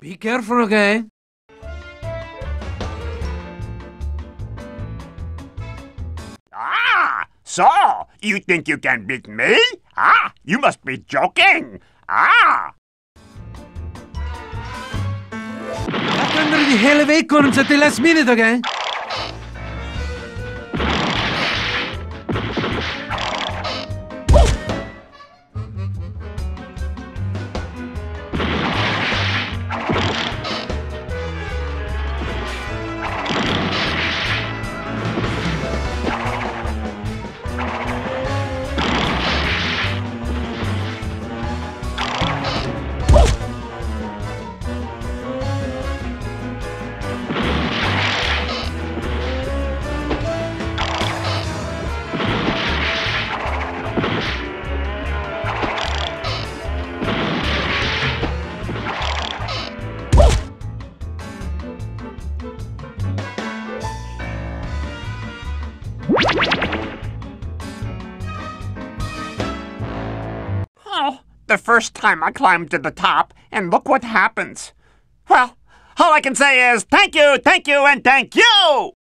Be careful, okay? Ah, so you think you can beat me? Ah, you must be joking. Ah, under the hell of acorns at the last minute, okay? The first time I climbed to the top, and look what happens. Well, all I can say is thank you, thank you, and thank you.